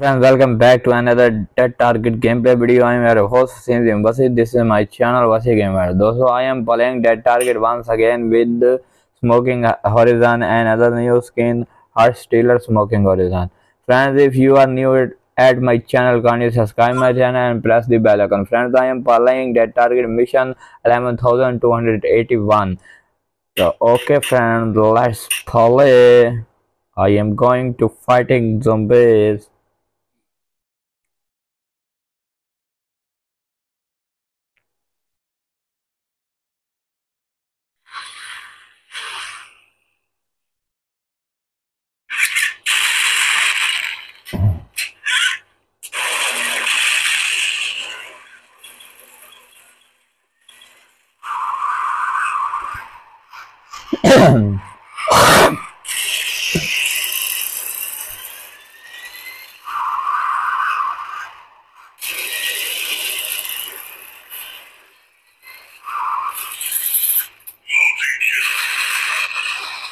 friends welcome back to another dead target gameplay video. I am your host same Basit this is my channel Wassi Gamer. Dosto I am playing dead target once again with smoking horizon and other new skin heart stealer smoking horizon. Friends if you are new at my channel kindly subscribe my channel and press the bell icon? Friends I am playing dead target mission 11281 so okay friends let's play. I am going to fighting zombies. Oh, thank you.